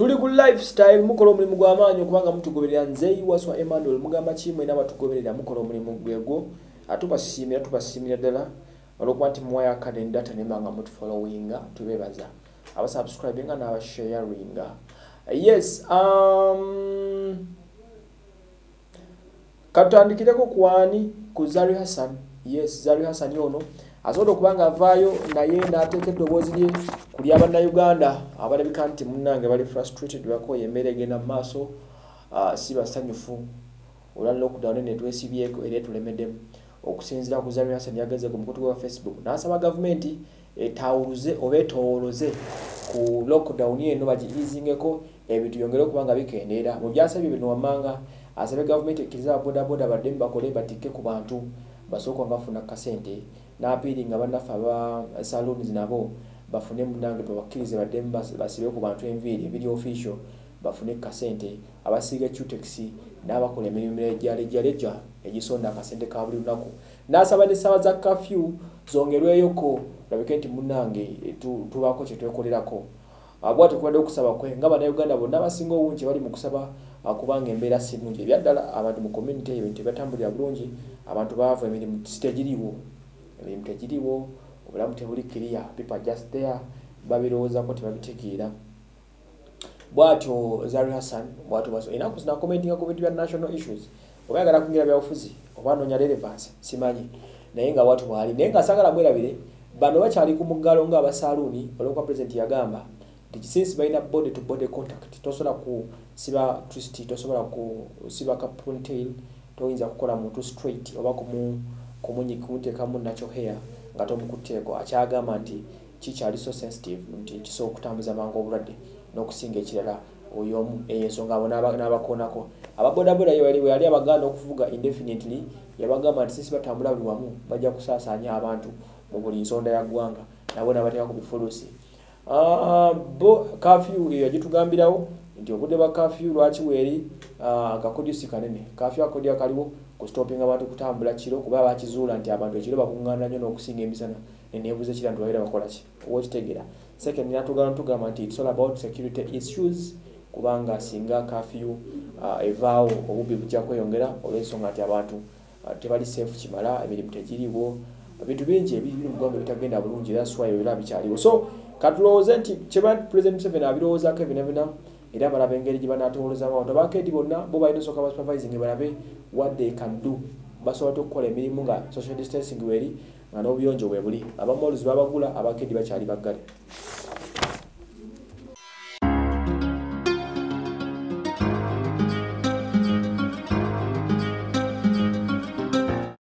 tuli ku lifestyle mukola omulimu gw'amaanyi okubanga mutugoberera nze waswa emmanuel mugamba kimwe n'abatugoberera mukola omulimu gwegwo atubasiimira tubasiimira ddala olwokuba nti muwayo academy data nembanga mutufollowinga tubebaza abasubscribinga n'abasharinga. Yes um, katutandikireko kwani ku zari hassan. Yes zari hassan ono asobola okuba nga avaayo naye n'ateeka eddoboozi lye ku lyabannayuganda abalabika nti munnange bali frustrated bakoye emmere egenda mu maaso uh, si basanyufu. Olwa lockdown netwesibyeko era etulemeddemu okusinziira ku zari hassan yageze ku mukutu gwa facebook n'asaba gavumenti etawuluze oba etooloze ku lockdown eno bagiizingeko ebintu byongere okuba nga bikendeera. Mu byasabye bino wammanga asabye gavumenti ekkiriza ababodaboda baddemu bakole batikke ku bantu basooka nga bafuna kasente. N'apiiri nga bannaffe aba saloons nabo bafune munange babakkirize baddemu basibe ku bantu enviiri ebiri official bafune kasente abasiiga cutex n'abakola emirimu ejjalejjaleja egisonda akasente ka buli lunaku. N'asaba n'essaawa za kafyu zongerweyoko labike nti munange tubaako kyetwekolerako bwati kubadde okusaba kwe nga bannayuganda bonna abasinga obungi bali mu kusaba kubanga embeera si nnungi ebyaddala abantu mu community eyo nti batambulira bulungi abantu baava emirimu tegiriwo emirimu tegiriwo obulamu tebuli kiriya people just there babirowoozako tebabitegeera. Bwatyo zari hassan bwatyo baso enaku zina commentinga ku bintu bya national issues oba yagala kwingira byabufuzi oba noonya relevance simanyi. Naye nga bwatyo bwali naye nga sagala bwerabire bano bakyali ku muggalo ngaabasaluuni olwokuba pulezidenti yagamba nti since balina body to body contact tosobola kusiba trist tosobola kusiba kapuntail toyinza kukola muntu straight oba kumuteekamu nacho hair nga tomukutteeko akyagamba nti kikyali so sensitive nti kisobola okutambuza mangu obulwadde n'okusinga ekirala oyo omu eyo ensonga abo n'abakoonako. Ababodaboda we yali abaganda okuvuga indefinitely yabagamba nti sisi batambula buli wamu bajja kusaasaanya abantu mu buli nsonda ya ggwanga nabo nabateeka ku bifulusi. Bo kafyu eyo yagitugambirawo nti obudde bwa kafyu lwaki weeri akakodyusi kanene? Kafyu akodya kaliwo kustopinga abantu kutambula kiro kuba bakizuula nti abantu ekiro bakuŋŋaana nnyo n'okusinga emisana nenebuuza ekira nti babeera bakolaki owekitegeera second natugala ntugamba nti its all about security issues kubanga singa kafyu uh, evaawo obubbi bujja kweyongera olw'ensonga nti abantu uh, tebali safe kimala emirimu tegiriwo ebintu bingi ebiri mu ggwanga bitagenda bulungi era swayo era bikyaliwo. So katulowooze nti kyeba president museveni abirowoozaako ebinabina era balaba engeri gye banatowolozamu abantu abakedi bonna bo balina osooka basupervising balabe what they can do basobola okukola emirimu nga social distancing weri nga n'obuyonjo bwe buli. Abamoluzi babagula abakedi bakyali baggale